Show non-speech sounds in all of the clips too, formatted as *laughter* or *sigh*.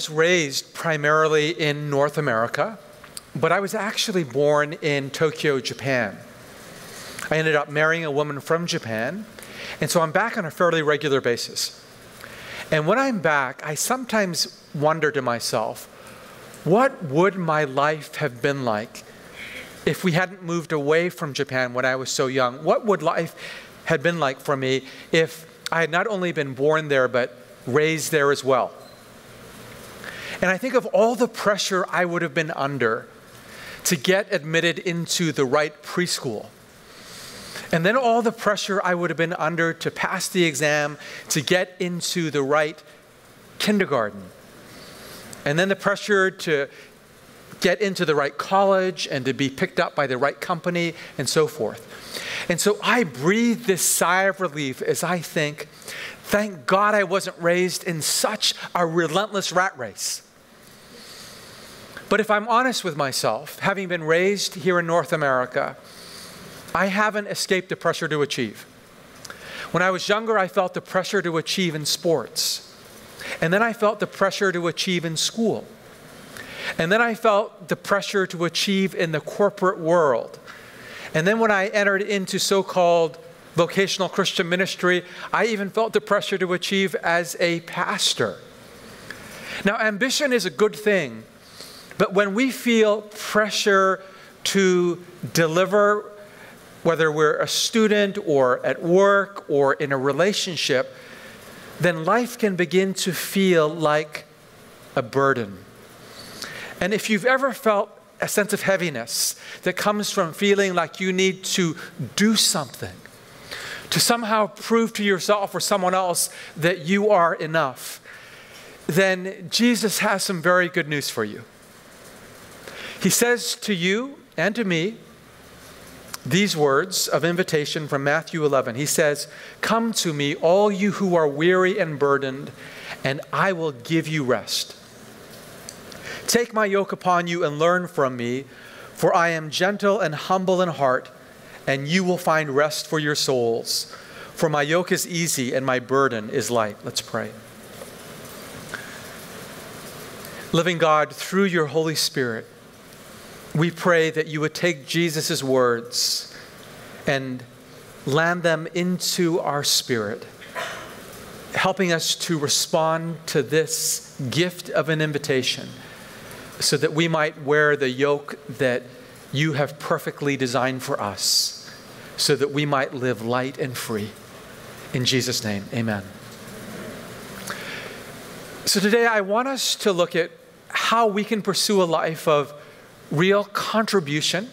Was raised primarily in North America, but I was actually born in Tokyo, Japan. I ended up marrying a woman from Japan, and so I'm back on a fairly regular basis. And when I'm back, I sometimes wonder to myself, what would my life have been like if we hadn't moved away from Japan when I was so young? What would life have been like for me if I had not only been born there, but raised there as well? And I think of all the pressure I would have been under to get admitted into the right preschool. And then all the pressure I would have been under to pass the exam to get into the right kindergarten. And then the pressure to get into the right college and to be picked up by the right company and so forth. And so I breathe this sigh of relief as I think, thank God I wasn't raised in such a relentless rat race. But if I'm honest with myself, having been raised here in North America, I haven't escaped the pressure to achieve. When I was younger, I felt the pressure to achieve in sports. And then I felt the pressure to achieve in school. And then I felt the pressure to achieve in the corporate world. And then when I entered into so called vocational Christian ministry, I even felt the pressure to achieve as a pastor. Now, ambition is a good thing, but when we feel pressure to deliver, whether we're a student or at work or in a relationship, then life can begin to feel like a burden. And if you've ever felt a sense of heaviness that comes from feeling like you need to do something, to somehow prove to yourself or someone else that you are enough, then Jesus has some very good news for you. He says to you and to me these words of invitation from Matthew 11. He says, Come to me, all you who are weary and burdened, and I will give you rest. Take my yoke upon you and learn from me, for I am gentle and humble in heart, and you will find rest for your souls. For my yoke is easy and my burden is light. Let's pray. Living God, through your Holy Spirit, we pray that you would take Jesus' words and land them into our spirit, helping us to respond to this gift of an invitation so that we might wear the yoke that you have perfectly designed for us, so that we might live light and free. In Jesus' name, amen. So today I want us to look at how we can pursue a life of real contribution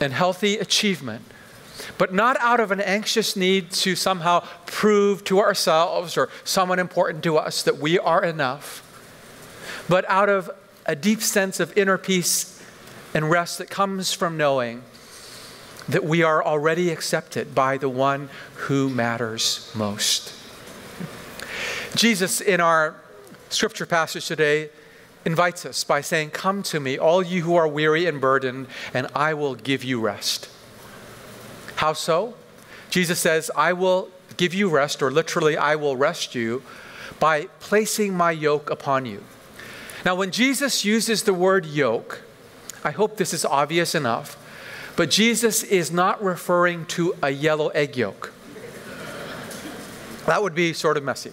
and healthy achievement, but not out of an anxious need to somehow prove to ourselves or someone important to us that we are enough, but out of a deep sense of inner peace and rest that comes from knowing that we are already accepted by the one who matters most. Jesus, in our scripture passage today, invites us by saying, Come to me, all you who are weary and burdened, and I will give you rest. How so? Jesus says, I will give you rest, or literally, I will rest you by placing my yoke upon you. Now, when Jesus uses the word yoke, I hope this is obvious enough, but Jesus is not referring to a yellow egg yolk. That would be sort of messy.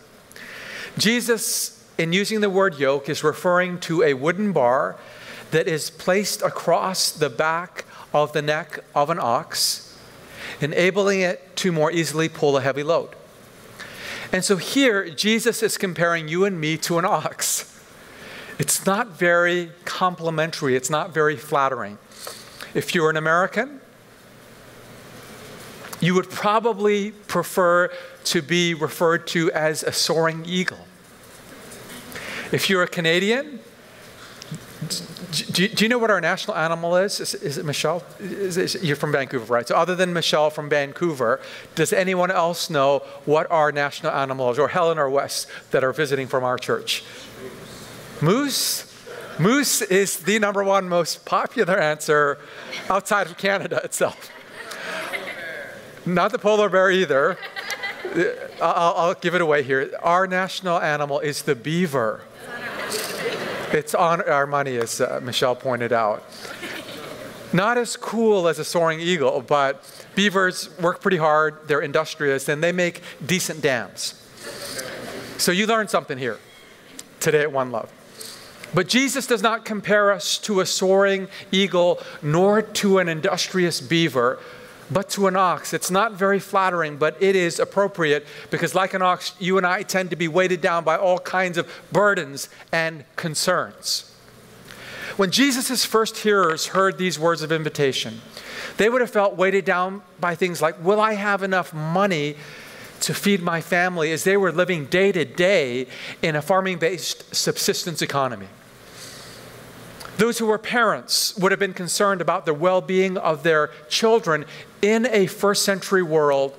Jesus in using the word yoke, is referring to a wooden bar that is placed across the back of the neck of an ox, enabling it to more easily pull a heavy load. And so here, Jesus is comparing you and me to an ox. It's not very complimentary, it's not very flattering. If you're an American, you would probably prefer to be referred to as a soaring eagle. If you're a Canadian, do, do, you know what our national animal is? Is, is it Michelle? Is, is, you're from Vancouver, right? So, other than Michelle from Vancouver, does anyone else know what our national animal is, or Helen or Wes that are visiting from our church? Moose? Moose is the number one most popular answer outside of Canada itself. Not the polar bear either. Uh, I'll, I'll give it away here. Our national animal is the beaver. It's on our money, as uh, Michelle pointed out. Not as cool as a soaring eagle, but beavers work pretty hard, they're industrious, and they make decent dams. So you learned something here today at One Love. But Jesus does not compare us to a soaring eagle nor to an industrious beaver, but to an ox. It's not very flattering, but it is appropriate because, like an ox, you and I tend to be weighted down by all kinds of burdens and concerns. When Jesus' first hearers heard these words of invitation, they would have felt weighted down by things like, Will I have enough money to feed my family as they were living day to day in a farming based subsistence economy? Those who were parents would have been concerned about the well being of their children in a first century world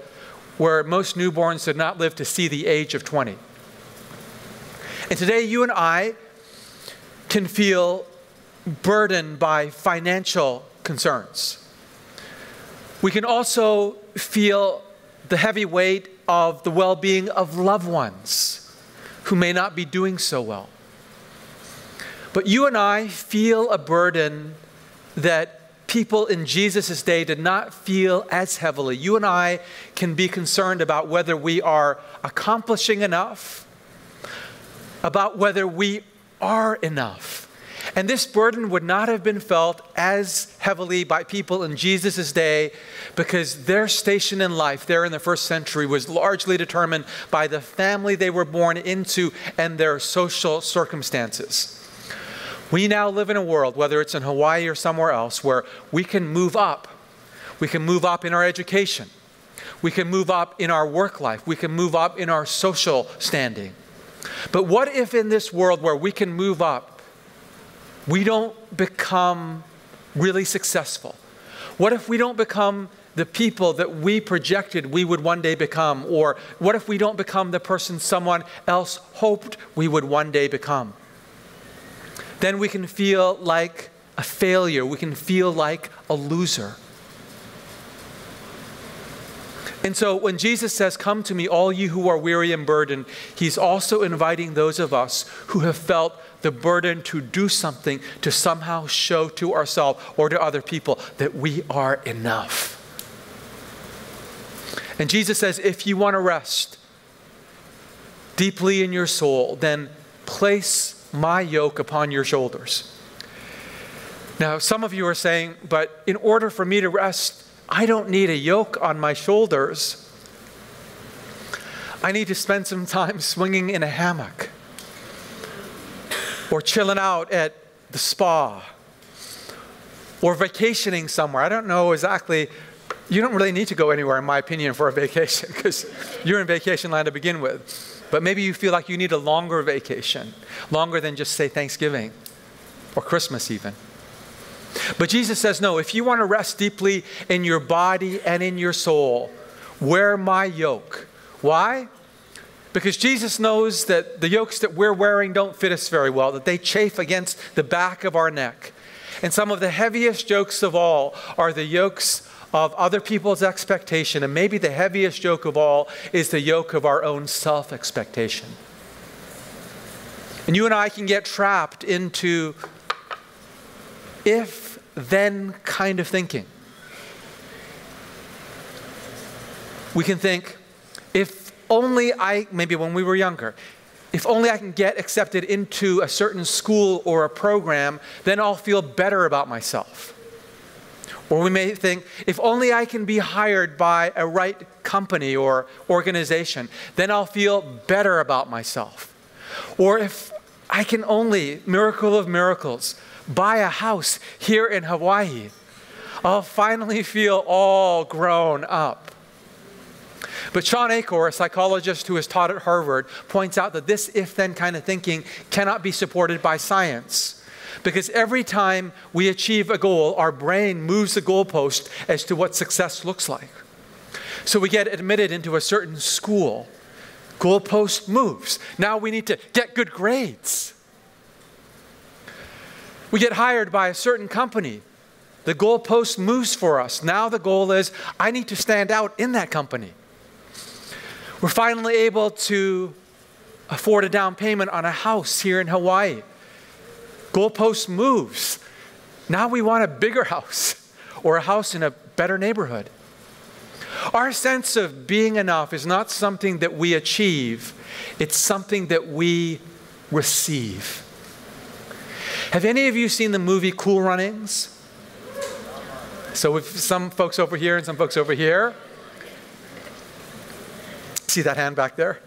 where most newborns did not live to see the age of 20. And today, you and I can feel burdened by financial concerns. We can also feel the heavy weight of the well being of loved ones who may not be doing so well. But you and I feel a burden that people in Jesus' day did not feel as heavily. You and I can be concerned about whether we are accomplishing enough, about whether we are enough. And this burden would not have been felt as heavily by people in Jesus' day because their station in life there in the first century was largely determined by the family they were born into and their social circumstances. We now live in a world, whether it's in Hawaii or somewhere else, where we can move up. We can move up in our education. We can move up in our work life. We can move up in our social standing. But what if in this world where we can move up, we don't become really successful? What if we don't become the people that we projected we would one day become? Or what if we don't become the person someone else hoped we would one day become? Then we can feel like a failure. We can feel like a loser. And so when Jesus says, Come to me, all you who are weary and burdened, he's also inviting those of us who have felt the burden to do something to somehow show to ourselves or to other people that we are enough. And Jesus says, If you want to rest deeply in your soul, then place my yoke upon your shoulders. Now, some of you are saying, but in order for me to rest, I don't need a yoke on my shoulders. I need to spend some time swinging in a hammock or chilling out at the spa or vacationing somewhere. I don't know exactly. You don't really need to go anywhere, in my opinion, for a vacation *laughs* because you're in vacation land to begin with. But maybe you feel like you need a longer vacation, longer than just say Thanksgiving or Christmas, even. But Jesus says, no, if you want to rest deeply in your body and in your soul, wear my yoke. Why? Because Jesus knows that the yokes that we're wearing don't fit us very well, that they chafe against the back of our neck. And some of the heaviest yokes of all are the yokes of other people's expectation, and maybe the heaviest yoke of all is the yoke of our own self expectation. And you and I can get trapped into if then kind of thinking. We can think, if only I, maybe when we were younger, if only I can get accepted into a certain school or a program, then I'll feel better about myself. Or we may think, if only I can be hired by a right company or organization, then I'll feel better about myself. Or if I can only, miracle of miracles, buy a house here in Hawaii, I'll finally feel all grown up. But Shawn Achor, a psychologist who has taught at Harvard, points out that this if then kind of thinking cannot be supported by science. Because every time we achieve a goal, our brain moves the goalpost as to what success looks like. So we get admitted into a certain school. Goalpost moves. Now we need to get good grades. We get hired by a certain company. The goalpost moves for us. Now the goal is I need to stand out in that company. We're finally able to afford a down payment on a house here in Hawaii. Goalpost moves. Now we want a bigger house or a house in a better neighborhood. Our sense of being enough is not something that we achieve, it's something that we receive. Have any of you seen the movie Cool Runnings? So, with some folks over here and some folks over here. See that hand back there?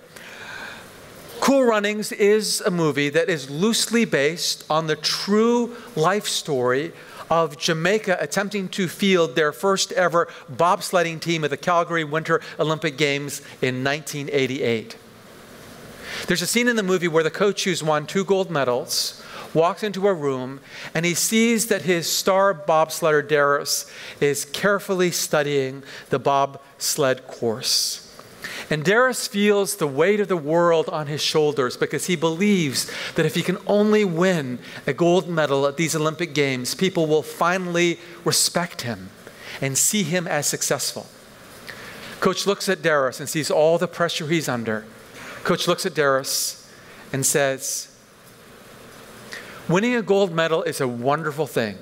Cool Runnings is a movie that is loosely based on the true life story of Jamaica attempting to field their first ever bobsledding team at the Calgary Winter Olympic Games in 1988. There's a scene in the movie where the coach who's won two gold medals walks into a room and he sees that his star bobsledder Darius is carefully studying the bobsled course. And Darius feels the weight of the world on his shoulders because he believes that if he can only win a gold medal at these Olympic Games, people will finally respect him and see him as successful. Coach looks at Darius and sees all the pressure he's under. Coach looks at Darius and says, Winning a gold medal is a wonderful thing.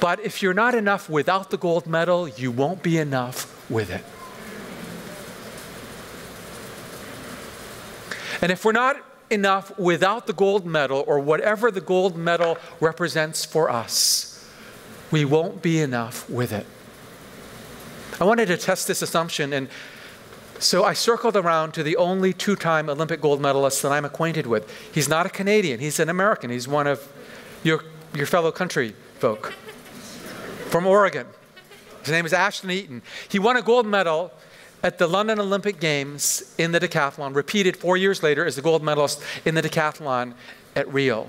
But if you're not enough without the gold medal, you won't be enough with it. And if we're not enough without the gold medal or whatever the gold medal represents for us, we won't be enough with it. I wanted to test this assumption, and so I circled around to the only two time Olympic gold medalist that I'm acquainted with. He's not a Canadian, he's an American. He's one of your, your fellow country folk from Oregon. His name is Ashton Eaton. He won a gold medal at the London Olympic Games in the decathlon, repeated four years later as the gold medalist in the decathlon at Rio.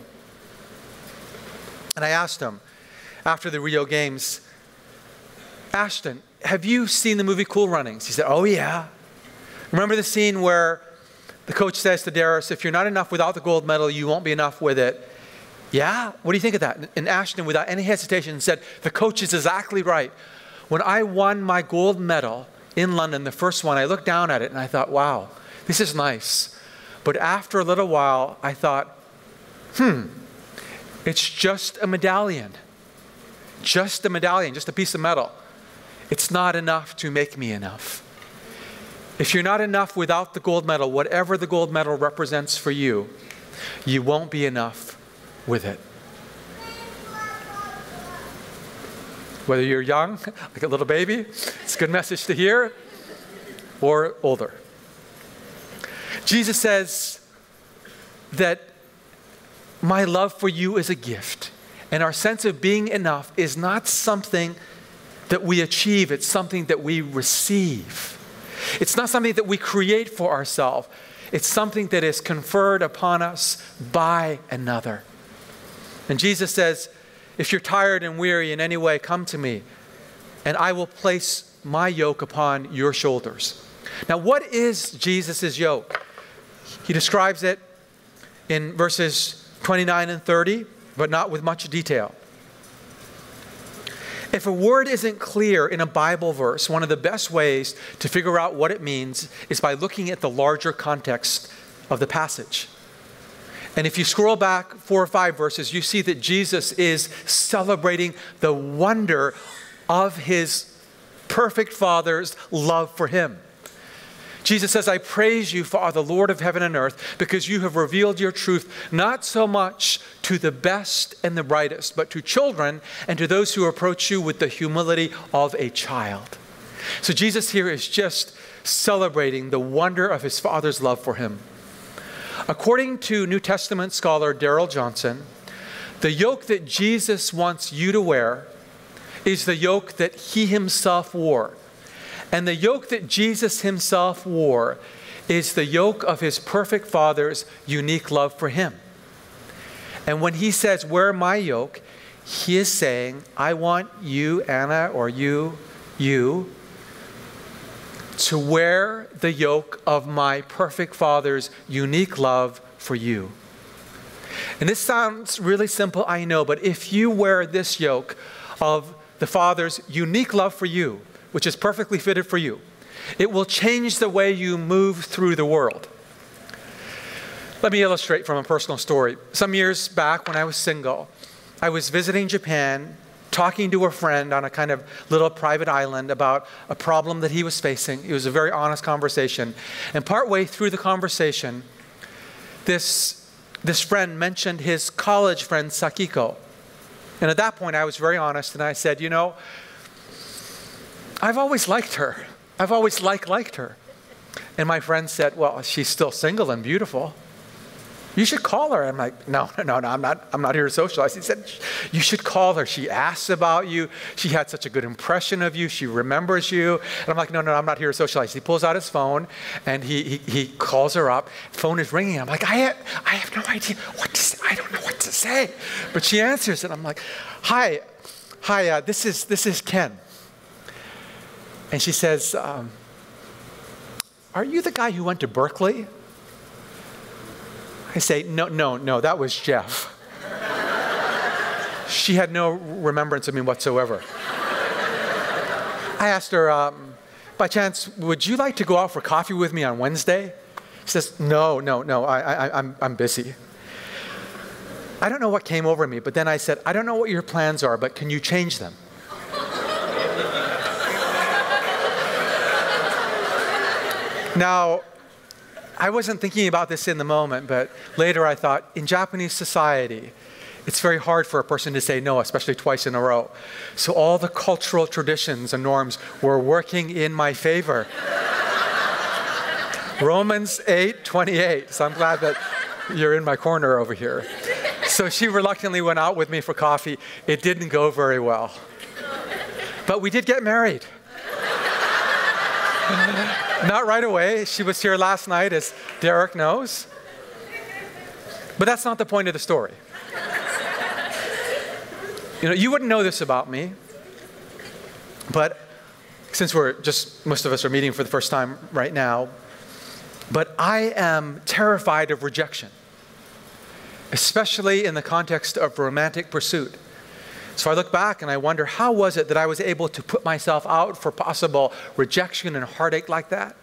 And I asked him after the Rio Games, Ashton, have you seen the movie Cool Runnings? He said, Oh, yeah. Remember the scene where the coach says to Darius, If you're not enough without the gold medal, you won't be enough with it. Yeah? What do you think of that? And Ashton, without any hesitation, said, The coach is exactly right. When I won my gold medal, in London, the first one, I looked down at it and I thought, wow, this is nice. But after a little while, I thought, hmm, it's just a medallion. Just a medallion, just a piece of metal. It's not enough to make me enough. If you're not enough without the gold medal, whatever the gold medal represents for you, you won't be enough with it. Whether you're young, like a little baby, it's a good message to hear, or older. Jesus says that my love for you is a gift, and our sense of being enough is not something that we achieve, it's something that we receive. It's not something that we create for ourselves, it's something that is conferred upon us by another. And Jesus says, if you're tired and weary in any way, come to me, and I will place my yoke upon your shoulders. Now, what is Jesus' yoke? He describes it in verses 29 and 30, but not with much detail. If a word isn't clear in a Bible verse, one of the best ways to figure out what it means is by looking at the larger context of the passage. And if you scroll back four or five verses, you see that Jesus is celebrating the wonder of his perfect Father's love for him. Jesus says, I praise you, Father, the Lord of heaven and earth, because you have revealed your truth not so much to the best and the brightest, but to children and to those who approach you with the humility of a child. So Jesus here is just celebrating the wonder of his Father's love for him. According to New Testament scholar Darrell Johnson, the yoke that Jesus wants you to wear is the yoke that he himself wore. And the yoke that Jesus himself wore is the yoke of his perfect Father's unique love for him. And when he says, Wear my yoke, he is saying, I want you, Anna, or you, you, to wear the yoke of my perfect Father's unique love for you. And this sounds really simple, I know, but if you wear this yoke of the Father's unique love for you, which is perfectly fitted for you, it will change the way you move through the world. Let me illustrate from a personal story. Some years back, when I was single, I was visiting Japan, talking to a friend on a kind of little private island about a problem that he was facing. It was a very honest conversation. And partway through the conversation, this, this friend mentioned his college friend, Sakiko. And at that point, I was very honest and I said, You know, I've always liked her. I've always like, liked her. And my friend said, Well, she's still single and beautiful. You should call her. I'm like, no, *laughs* no, no, I'm not, I'm not here to socialize. He said, you should call her. She asks about you. She had such a good impression of you. She remembers you. And I'm like, no, no, I'm not here to socialize. He pulls out his phone and he, he, he calls her up. Phone is ringing. I'm like, I have, I have no idea what to say. I don't know what to say. But she answers and I'm like, hi, hi, uh, this, is, this is Ken. And she says, um, are you the guy who went to Berkeley? I say, no, no, no, that was Jeff. she had no remembrance of me whatsoever. I asked her, um, by chance, would you like to go out for coffee with me on Wednesday? She says, no, no, no, I, I, I'm, I'm busy. I don't know what came over me, but then I said, I don't know what your plans are, but can you change them? now, I wasn't thinking about this in the moment, but later I thought in Japanese society, it's very hard for a person to say no, especially twice in a row. So all the cultural traditions and norms were working in my favor. *laughs* Romans 8 28. So I'm glad that you're in my corner over here. So she reluctantly went out with me for coffee. It didn't go very well. But we did get married. *laughs* Not right away. She was here last night, as Derek knows. But that's not the point of the story. You know, you wouldn't know this about me, but since we're just, most of us are meeting for the first time right now, but I am terrified of rejection, especially in the context of romantic pursuit. So I look back and I wonder how was it that I was able to put myself out for possible rejection and heartache like that?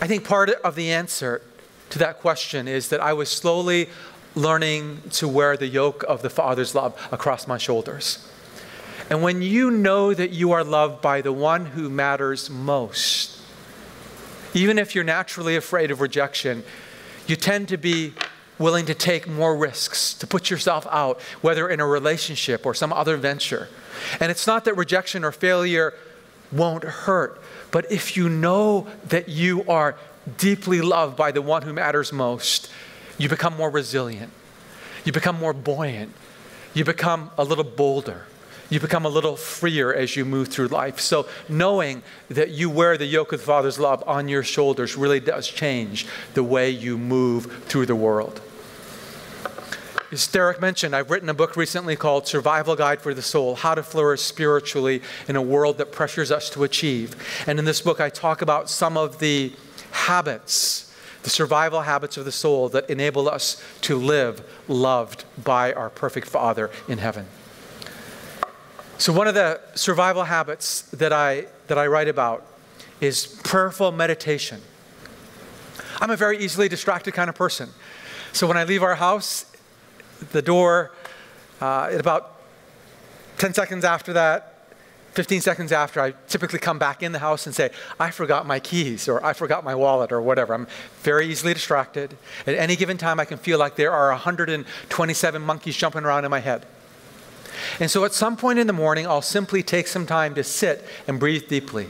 I think part of the answer to that question is that I was slowly learning to wear the yoke of the Father's love across my shoulders. And when you know that you are loved by the one who matters most, even if you're naturally afraid of rejection, you tend to be willing to take more risks, to put yourself out, whether in a relationship or some other venture. And it's not that rejection or failure won't hurt, but if you know that you are deeply loved by the one who matters most, you become more resilient. You become more buoyant. You become a little bolder. You become a little freer as you move through life. So, knowing that you wear the yoke of the Father's love on your shoulders really does change the way you move through the world. As Derek mentioned, I've written a book recently called Survival Guide for the Soul How to Flourish Spiritually in a World That Pressures Us to Achieve. And in this book, I talk about some of the habits, the survival habits of the soul that enable us to live loved by our perfect Father in heaven. So, one of the survival habits that I, that I write about is prayerful meditation. I'm a very easily distracted kind of person. So, when I leave our house, the door. Uh, about 10 seconds after that, 15 seconds after, I typically come back in the house and say, I forgot my keys or I forgot my wallet or whatever. I'm very easily distracted. At any given time, I can feel like there are 127 monkeys jumping around in my head. And so at some point in the morning, I'll simply take some time to sit and breathe deeply.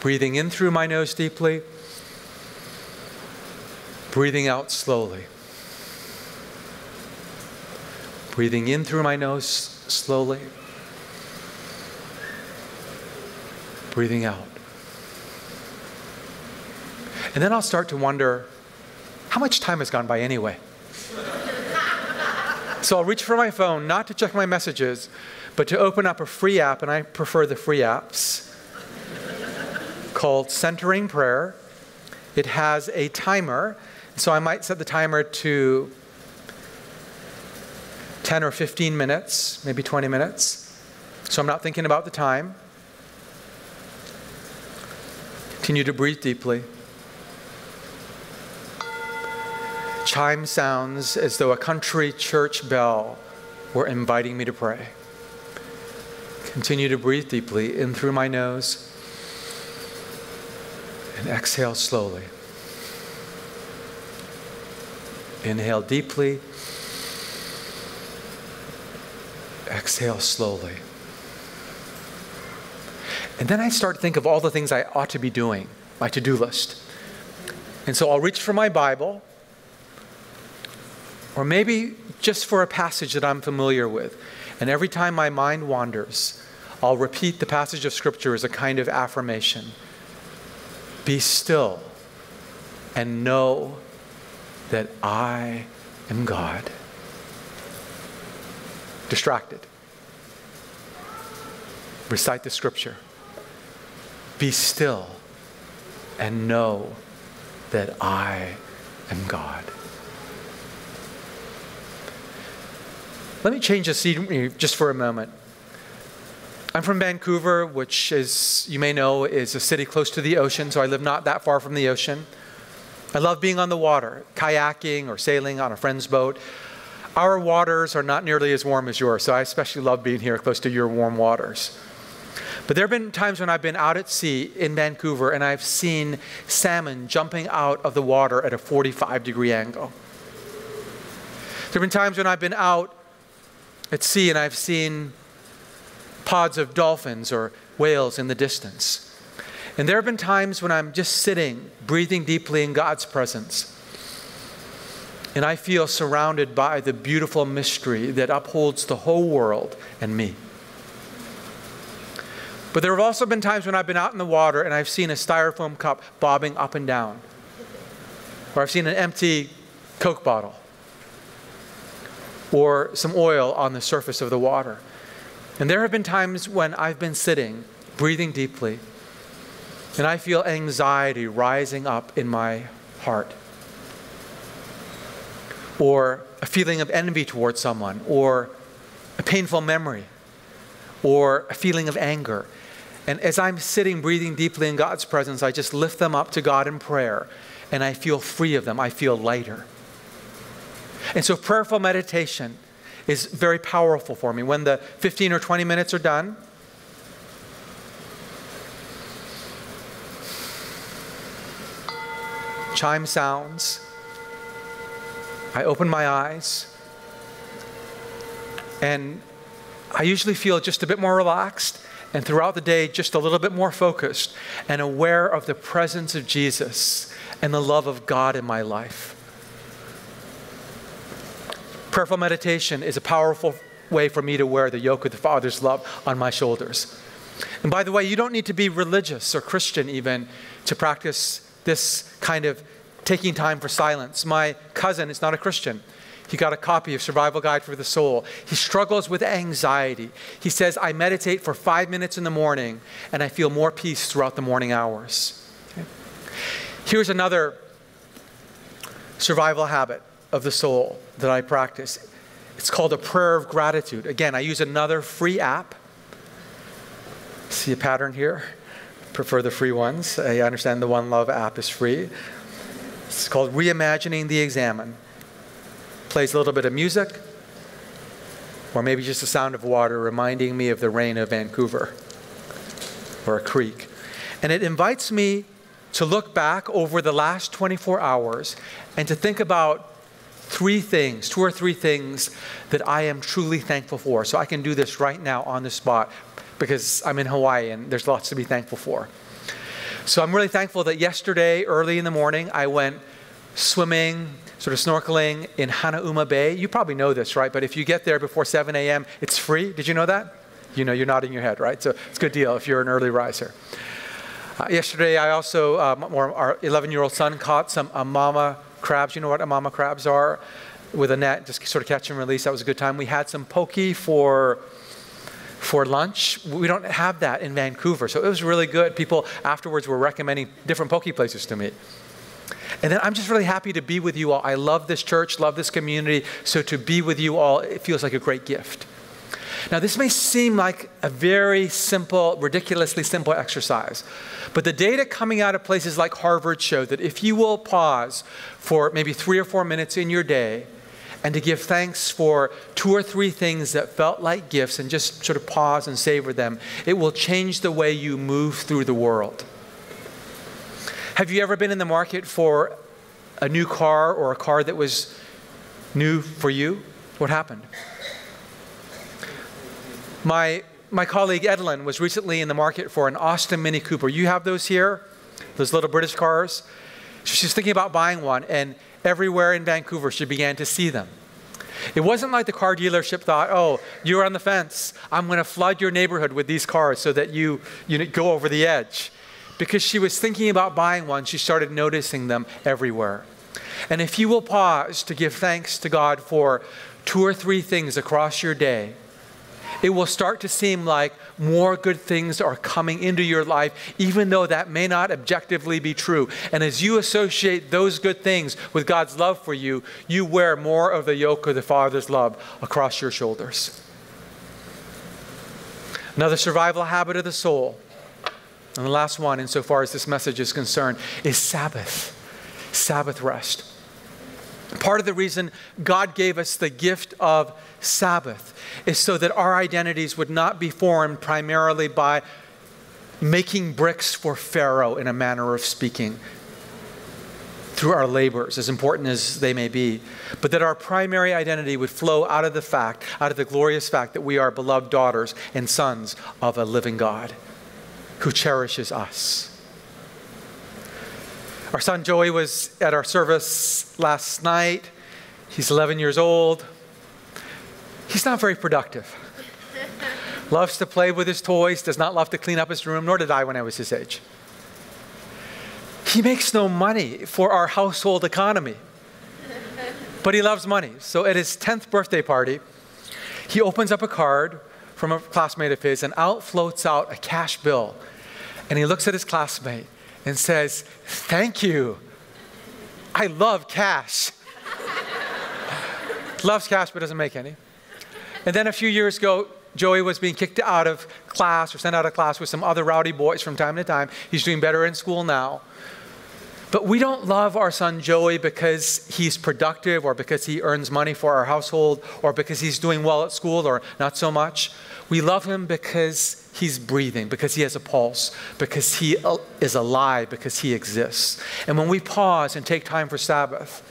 Breathing in through my nose deeply, breathing out slowly. Breathing in through my nose slowly. Breathing out. And then I'll start to wonder how much time has gone by anyway? *laughs* so I'll reach for my phone, not to check my messages, but to open up a free app, and I prefer the free apps, *laughs* called Centering Prayer. It has a timer, so I might set the timer to 10 or 15 minutes, maybe 20 minutes. So I'm not thinking about the time. Continue to breathe deeply. Chime sounds as though a country church bell were inviting me to pray. Continue to breathe deeply in through my nose and exhale slowly. Inhale deeply. Exhale slowly. And then I start to think of all the things I ought to be doing, my to do list. And so I'll reach for my Bible, or maybe just for a passage that I'm familiar with. And every time my mind wanders, I'll repeat the passage of Scripture as a kind of affirmation Be still and know that I am God. Distracted. Recite the Scripture. Be still and know that I am God. Let me change the scene just for a moment. I'm from Vancouver, which, as you may know, is a city close to the ocean, so I live not that far from the ocean. I love being on the water, kayaking or sailing on a friend's boat. Our waters are not nearly as warm as yours, so I especially love being here close to your warm waters. But there have been times when I've been out at sea in Vancouver and I've seen salmon jumping out of the water at a 45 degree angle. There have been times when I've been out at sea and I've seen pods of dolphins or whales in the distance. And there have been times when I'm just sitting, breathing deeply in God's presence. And I feel surrounded by the beautiful mystery that upholds the whole world and me. But there have also been times when I've been out in the water and I've seen a styrofoam cup bobbing up and down, or I've seen an empty Coke bottle, or some oil on the surface of the water. And there have been times when I've been sitting, breathing deeply, and I feel anxiety rising up in my heart. Or a feeling of envy towards someone, or a painful memory, or a feeling of anger. And as I'm sitting, breathing deeply in God's presence, I just lift them up to God in prayer, and I feel free of them. I feel lighter. And so, prayerful meditation is very powerful for me. When the 15 or 20 minutes are done, chime sounds. I open my eyes, and I usually feel just a bit more relaxed, and throughout the day, just a little bit more focused and aware of the presence of Jesus and the love of God in my life. Prayerful meditation is a powerful way for me to wear the yoke of the Father's love on my shoulders. And by the way, you don't need to be religious or Christian even to practice this kind of taking time for silence. My cousin is not a Christian. He got a copy of Survival Guide for the Soul. He struggles with anxiety. He says, I meditate for five minutes in the morning and I feel more peace throughout the morning hours. Okay. Here's another survival habit of the soul that I practice. It's called a prayer of gratitude. Again, I use another free app. See a pattern here? Prefer the free ones. I understand the One Love app is free. It's called Reimagining the Examen. Plays a little bit of music, or maybe just the sound of water reminding me of the rain of Vancouver or a creek. And it invites me to look back over the last 24 hours and to think about three things, two or three things that I am truly thankful for. So I can do this right now on the spot because I'm in Hawaii and there's lots to be thankful for. So I'm really thankful that yesterday, early in the morning, I went swimming, sort of snorkeling in Hanauma Bay. You probably know this, right? But if you get there before 7 a.m., it's free. Did you know that? You know, you're nodding your head, right? So it's a good deal if you're an early riser. Uh, yesterday, I also, uh, our 11 year old son caught some amama crabs. You know what amama crabs are? With a net, just sort of catch and release. That was a good time. We had some poke for for lunch. We don't have that in Vancouver, so it was really good. People afterwards were recommending different poke places to me. And then I'm just really happy to be with you all. I love this church, love this community. So to be with you all, it feels like a great gift. Now, this may seem like a very simple, ridiculously simple exercise, but the data coming out of places like Harvard show that if you will pause for maybe three or four minutes in your day and to give thanks for two or three things that felt like gifts and just sort of pause and savor them, it will change the way you move through the world. Have you ever been in the market for a new car or a car that was new for you? What happened? My, my colleague Edlin was recently in the market for an Austin Mini Cooper. You have those here? Those little British cars? She's thinking about buying one, and everywhere in Vancouver she began to see them. It wasn't like the car dealership thought, oh, you're on the fence. I'm going to flood your neighborhood with these cars so that you, you go over the edge. Because she was thinking about buying one, she started noticing them everywhere. And if you will pause to give thanks to God for two or three things across your day, it will start to seem like more good things are coming into your life, even though that may not objectively be true. And as you associate those good things with God's love for you, you wear more of the yoke of the Father's love across your shoulders. Another survival habit of the soul, and the last one, insofar as this message is concerned, is Sabbath. Sabbath rest. Part of the reason God gave us the gift of Sabbath is so that our identities would not be formed primarily by making bricks for Pharaoh, in a manner of speaking, through our labors, as important as they may be, but that our primary identity would flow out of the fact, out of the glorious fact that we are beloved daughters and sons of a living God who cherishes us. Our son Joey was at our service last night. He's 11 years old. He's not very productive. *laughs* Loves to play with his toys, does not love to clean up his room, nor did I when I was his age. He makes no money for our household economy, but he loves money. So at his 10th birthday party, he opens up a card from a classmate of his, and out floats out a cash bill. And he looks at his classmate and says, Thank you. I love cash. *laughs* Loves cash but doesn't make any. And then a few years ago, Joey was being kicked out of class or sent out of class with some other rowdy boys from time to time. He's doing better in school now. But we don't love our son Joey because he's productive or because he earns money for our household or because he's doing well at school or not so much. We love him because he's breathing, because he has a pulse, because he is alive, because he exists. And when we pause and take time for Sabbath,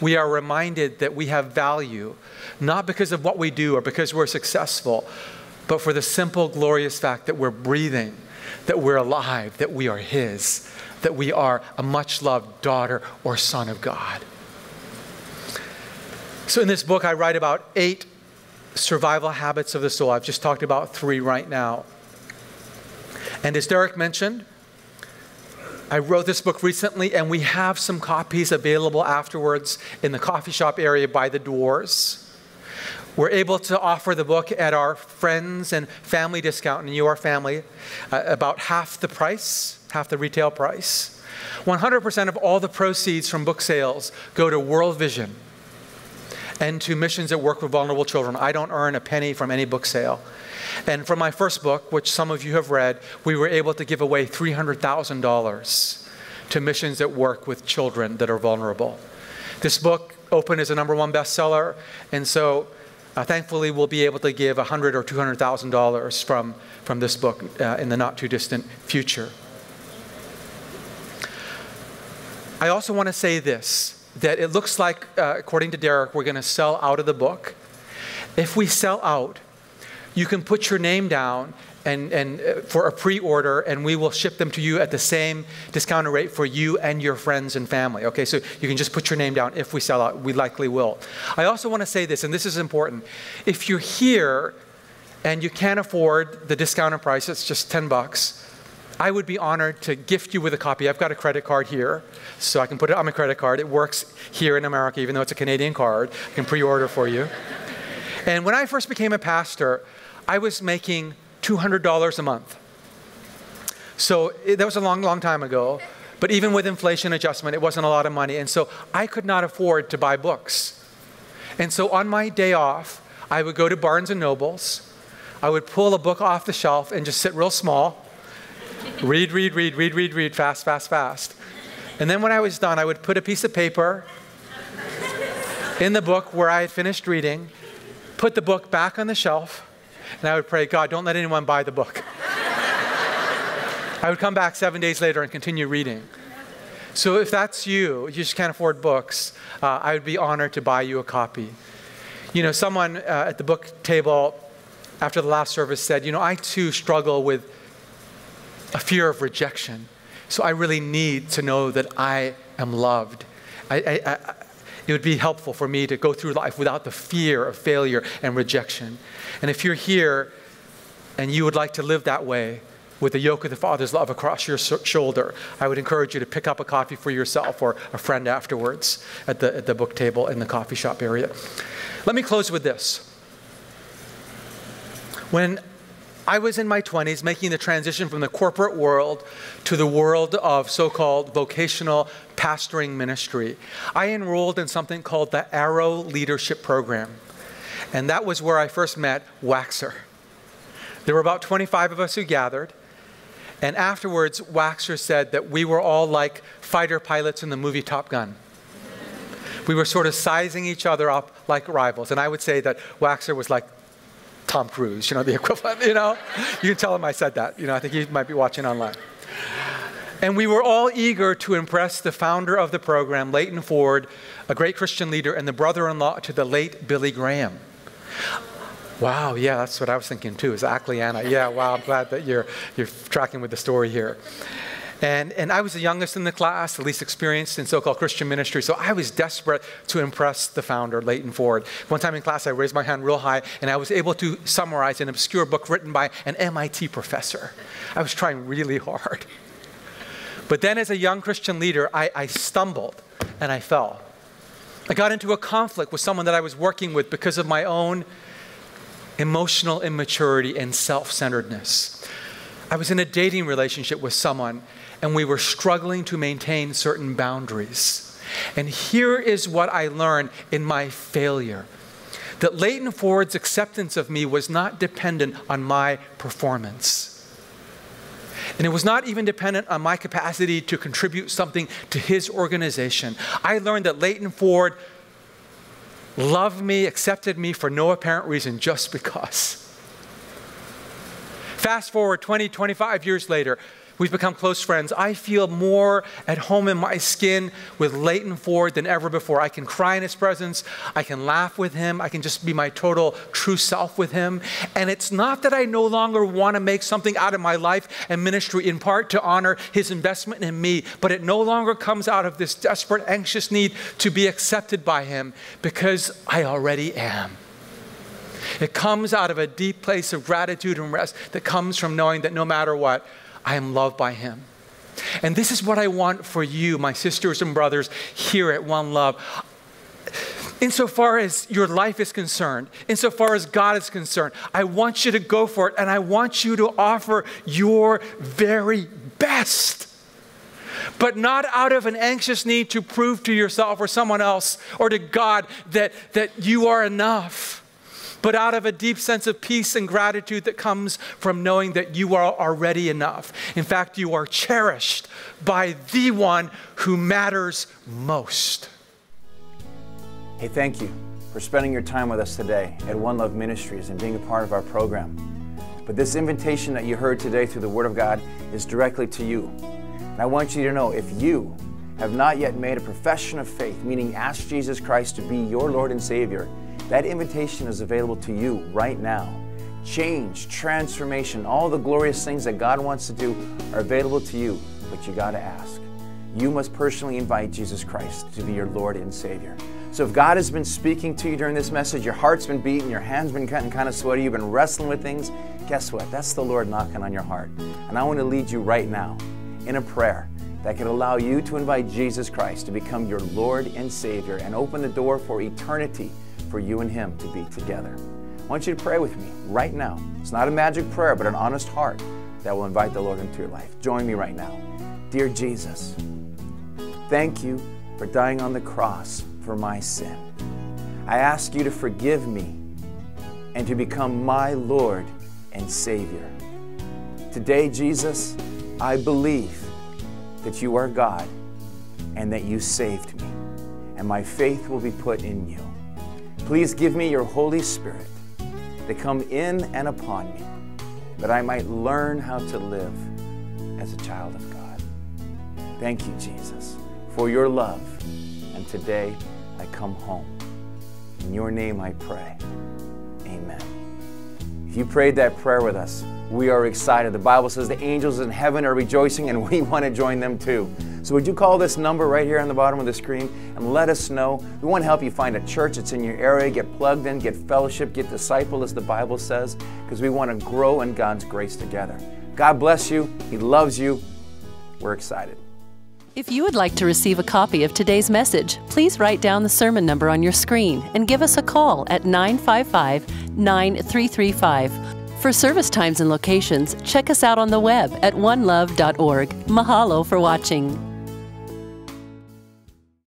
we are reminded that we have value, not because of what we do or because we're successful, but for the simple, glorious fact that we're breathing, that we're alive, that we are His, that we are a much loved daughter or son of God. So, in this book, I write about eight survival habits of the soul. I've just talked about three right now. And as Derek mentioned, I wrote this book recently, and we have some copies available afterwards in the coffee shop area by the doors. We're able to offer the book at our friends and family discount, and you are family, uh, about half the price, half the retail price. 100% of all the proceeds from book sales go to World Vision and to missions that work with vulnerable children. I don't earn a penny from any book sale. And from my first book, which some of you have read, we were able to give away $300,000 to missions that work with children that are vulnerable. This book opened as a number one bestseller, and so uh, thankfully we'll be able to give 100 or $200,000 from, from this book uh, in the not too distant future. I also want to say this that it looks like, uh, according to Derek, we're going to sell out of the book. If we sell out, you can put your name down and, and uh, for a pre-order and we will ship them to you at the same discounted rate for you and your friends and family okay? So you can just put your name down if we sell out. We likely will. I also want to say this and this is important. If you're here and you can't afford the discounted price it's just 10 bucks I would be honored to gift you with a copy. I've got a credit card here, so I can put it on my credit card. It works here in America, even though it's a Canadian card. I can pre order for you. And when I first became a pastor, I was making $200 a month. So it, that was a long, long time ago. But even with inflation adjustment, it wasn't a lot of money. And so I could not afford to buy books. And so on my day off, I would go to Barnes and Nobles, I would pull a book off the shelf and just sit real small, read, read, read, read, read, read, fast, fast, fast. And then when I was done, I would put a piece of paper in the book where I had finished reading, put the book back on the shelf, and I would pray, God, don't let anyone buy the book. I would come back seven days later and continue reading. So if that's you, you just can't afford books, uh, I would be honored to buy you a copy. You know, someone uh, at the book table after the last service said, You know, I too struggle with a fear of rejection. So I really need to know that I am loved. I, I, I, it would be helpful for me to go through life without the fear of failure and rejection. And if you're here and you would like to live that way, with the yoke of the Father's love across your shoulder, I would encourage you to pick up a coffee for yourself or a friend afterwards at the, at the book table in the coffee shop area. Let me close with this. When I was in my 20s making the transition from the corporate world to the world of so called vocational pastoring ministry. I enrolled in something called the Arrow Leadership Program. And that was where I first met Waxer. There were about 25 of us who gathered. And afterwards, Waxer said that we were all like fighter pilots in the movie Top Gun. We were sort of sizing each other up like rivals. And I would say that Waxer was like Tom Cruise, you know, the *laughs* equivalent, you know? You can tell him I said that. You know, I think he might be watching online. And we were all eager to impress the founder of the program, Leighton Ford, a great Christian leader, and the brother in law to the late Billy Graham. Wow, yeah, that's what I was thinking too, is Anna. Yeah, wow, I'm glad that you're, you're tracking with the story here. And, and I was the youngest in the class, the least experienced in so called Christian ministry, so I was desperate to impress the founder, Leighton Ford. One time in class, I raised my hand real high, and I was able to summarize an obscure book written by an MIT professor. I was trying really hard. But then, as a young Christian leader, I, I stumbled and I fell. I got into a conflict with someone that I was working with because of my own emotional immaturity and self centeredness. I was in a dating relationship with someone, and we were struggling to maintain certain boundaries. And here is what I learned in my failure that Leighton Ford's acceptance of me was not dependent on my performance. And it was not even dependent on my capacity to contribute something to his organization. I learned that Leighton Ford loved me, accepted me for no apparent reason, just because. Fast forward 20, 25 years later, We've become close friends. I feel more at home in my skin with Leighton Ford than ever before. I can cry in his presence. I can laugh with him. I can just be my total true self with him. And it's not that I no longer want to make something out of my life and ministry in part to honor his investment in me, but it no longer comes out of this desperate, anxious need to be accepted by him because I already am. It comes out of a deep place of gratitude and rest that comes from knowing that no matter what, I am loved by Him. And this is what I want for you, my sisters and brothers, here at One Love. Insofar as your life is concerned, insofar as God is concerned, I want you to go for it and I want you to offer your very best. But not out of an anxious need to prove to yourself or someone else or to God that, that you are enough but out of a deep sense of peace and gratitude that comes from knowing that you are already enough. In fact, you are cherished by the one who matters most. Hey, thank you for spending your time with us today at One Love Ministries and being a part of our program. But this invitation that you heard today through the Word of God is directly to you. And I want you to know if you have not yet made a profession of faith, meaning ask Jesus Christ to be your Lord and Savior, that invitation is available to you right now. Change, transformation, all the glorious things that God wants to do are available to you, but you got to ask. You must personally invite Jesus Christ to be your Lord and Savior. So if God has been speaking to you during this message, your heart's been beating, your hands been getting kind of sweaty, you've been wrestling with things, guess what? That's the Lord knocking on your heart. And I want to lead you right now in a prayer that can allow you to invite Jesus Christ to become your Lord and Savior and open the door for eternity for you and Him to be together. I want you to pray with me right now. It's not a magic prayer, but an honest heart that will invite the Lord into your life. Join me right now. Dear Jesus, thank you for dying on the cross for my sin. I ask you to forgive me and to become my Lord and Savior. Today, Jesus, I believe that you are God and that you saved me, and my faith will be put in you. Please give me your Holy Spirit to come in and upon me, that I might learn how to live as a child of God. Thank you, Jesus, for your love. And today I come home. In your name I pray. Amen. If you prayed that prayer with us, we are excited. The Bible says the angels in heaven are rejoicing, and *laughs* we want to join them too. So, would you call this number right here on the bottom of the screen and let us know? We want to help you find a church that's in your area, get plugged in, get fellowship, get discipled, as the Bible says, because we want to grow in God's grace together. God bless you. He loves you. We're excited. If you would like to receive a copy of today's message, please write down the sermon number on your screen and give us a call at 955 9335. For service times and locations, check us out on the web at onelove.org. Mahalo for watching.